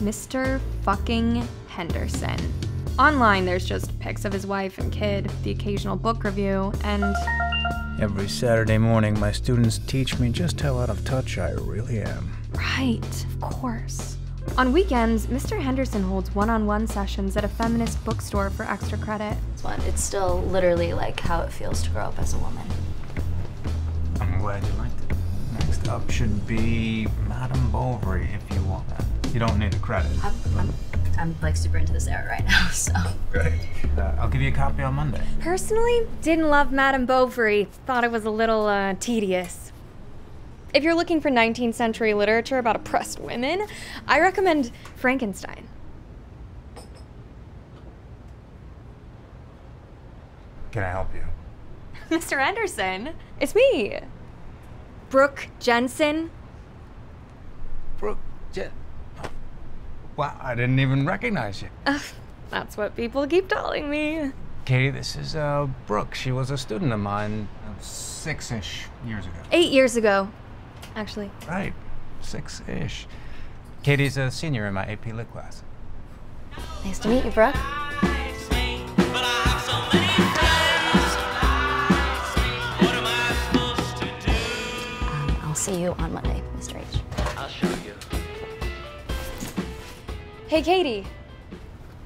Mr. fucking Henderson. Online, there's just pics of his wife and kid, the occasional book review, and Every Saturday morning, my students teach me just how out of touch I really am. right, of course. On weekends, Mr. Henderson holds one on one sessions at a feminist bookstore for extra credit. It's still literally like how it feels to grow up as a woman. I'm glad you liked it. Next up should be Madame Bovary, if you want that. You don't need the credit. I'm, I'm, I'm like super into this era right now, so. Great. Uh, I'll give you a copy on Monday. Personally, didn't love Madame Bovary. Thought it was a little uh, tedious. If you're looking for 19th century literature about oppressed women, I recommend Frankenstein. Can I help you? Mr. Henderson, it's me. Brooke Jensen. Brooke, Jen. Wow, I didn't even recognize you. Ugh, that's what people keep telling me. Katie, this is uh, Brooke. She was a student of mine uh, six-ish years ago. Eight years ago, actually. Right, six-ish. Katie's a senior in my AP Lit class. Nice to meet you, Brooke. Um, I'll see you on Monday, Mr. H. Hey, Katie.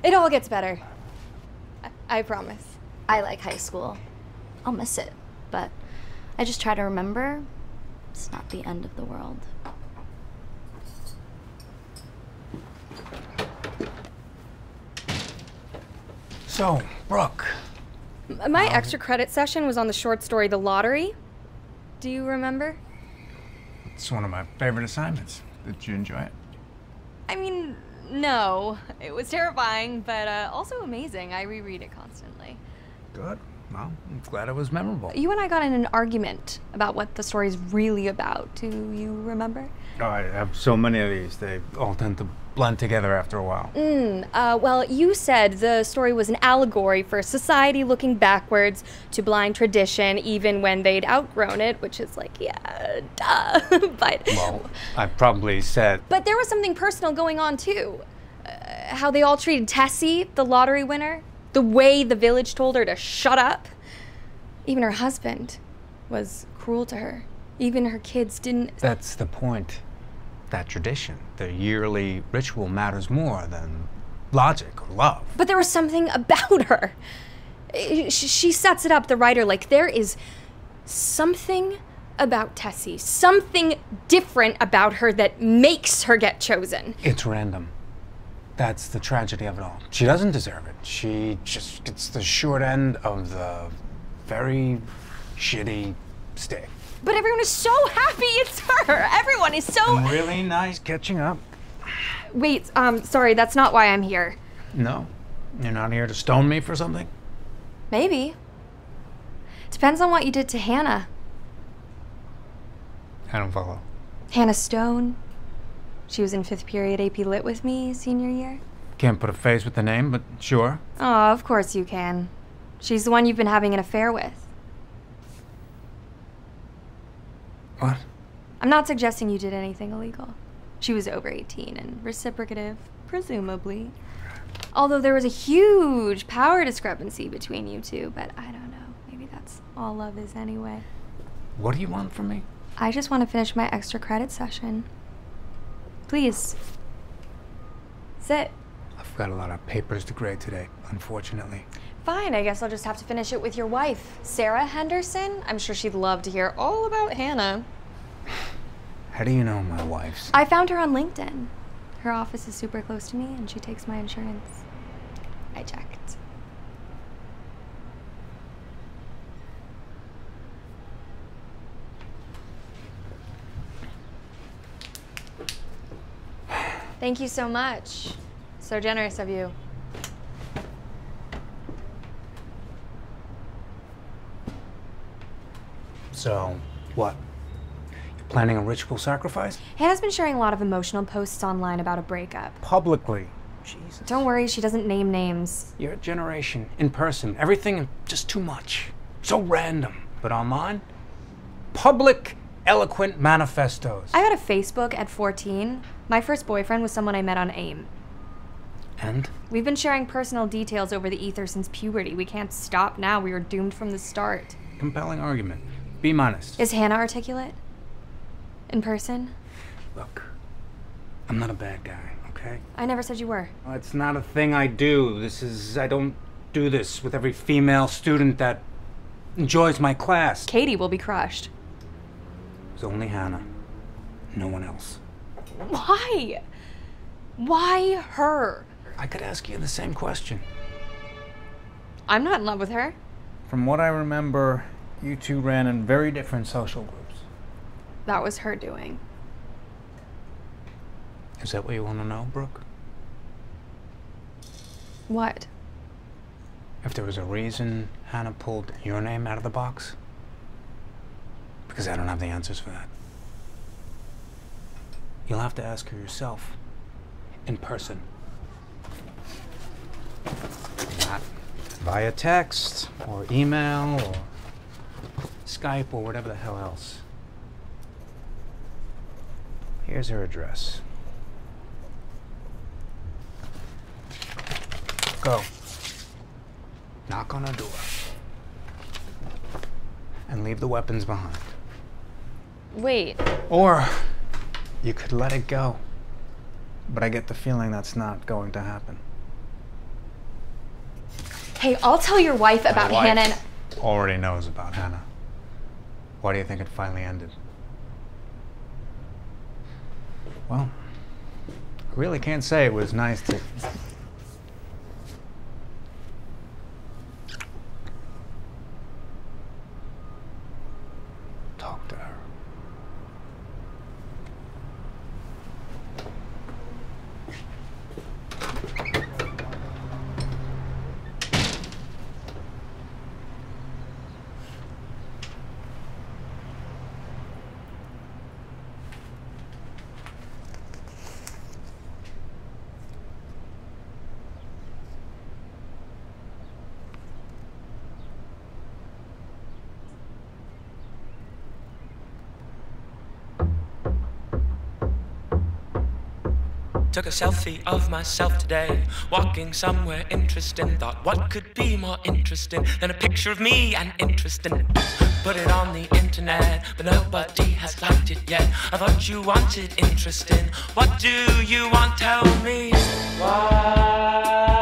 It all gets better. I, I promise. I like high school. I'll miss it, but I just try to remember it's not the end of the world. So, Brooke, M- My extra credit session was on the short story The Lottery. Do you remember? It's one of my favorite assignments. Did you enjoy it? I mean, no. It was terrifying, but uh, also amazing. I reread it constantly. Good. Well, I'm glad it was memorable. You and I got in an argument about what the story's really about. Do you remember? Oh, I have so many of these. They all tend to blend together after a while. Mm, uh, well, you said the story was an allegory for society looking backwards to blind tradition, even when they'd outgrown it, which is like, yeah, duh. but, Well, I probably said but there was something personal going on too. Uh, how they all treated Tessie, the lottery winner, the way the village told her to shut up. Even her husband was cruel to her. Even her kids didn't. that's the point. That tradition, the yearly ritual, matters more than logic or love. But there was something about her. She sets it up, the writer, like there is something about Tessie, something different about her that makes her get chosen. It's random. That's the tragedy of it all. She doesn't deserve it. She just gets the short end of the very shitty stick. But everyone is so happy it's her. Everyone is so. Really nice catching up. Wait, um, sorry, that's not why I'm here. No, you're not here to stone me for something? Maybe. Depends on what you did to Hannah. I don't follow. Hannah Stone. She was in fifth period AP Lit with me senior year. Can't put a face with the name, but sure. Oh, of course you can. She's the one you've been having an affair with. What? I'm not suggesting you did anything illegal. She was over 18 and reciprocative, presumably. Although there was a huge power discrepancy between you two, but I don't know. Maybe that's all love is anyway. What do you want from me? I just want to finish my extra credit session. Please. Sit. I've got a lot of papers to grade today, unfortunately. Fine, I guess I'll just have to finish it with your wife, Sarah Henderson. I'm sure she'd love to hear all about Hannah. How do you know my wife's? I found her on LinkedIn. Her office is super close to me and she takes my insurance. I checked. Thank you so much. So generous of you. So, what? You're planning a ritual sacrifice? Hannah's been sharing a lot of emotional posts online about a breakup. Publicly. Jesus. Don't worry, she doesn't name names. Your generation, in person, everything just too much. So random. But online, public eloquent manifestos. I got a Facebook at 14. My first boyfriend was someone I met on AIM. and? We've been sharing personal details over the ether since puberty. We can't stop now. We were doomed from the start. Compelling argument. B minus. Is Hannah articulate? In person? Look, I'm not a bad guy, okay? I never said you were. Well, It's not a thing I do. This is, I don't do this with every female student that enjoys my class. Katie will be crushed. It's only Hannah. No one else. Why? Why her? I could ask you the same question. I'm not in love with her. From what I remember, you two ran in very different social groups. That was her doing. Is that what you want to know, Brooke? What? If there was a reason Hannah pulled your name out of the box? Because I don't have the answers for that. You'll have to ask her yourself. In person. Not via text, or email, or Skype, or whatever the hell else. Here's her address. Go. Knock on her door. And leave the weapons behind. Wait. Or you could let it go. But I get the feeling that's not going to happen. Hey, I'll tell your wife about My wife Hannah and. already knows about Hannah. Why do you think it finally ended? Well, I really can't say it was nice to. Talk to her. Took a selfie of myself today, walking somewhere interesting. Thought, what could be more interesting than a picture of me and interesting? Put it on the internet, but nobody has liked it yet. I thought you wanted interesting. What do you want? Tell me why.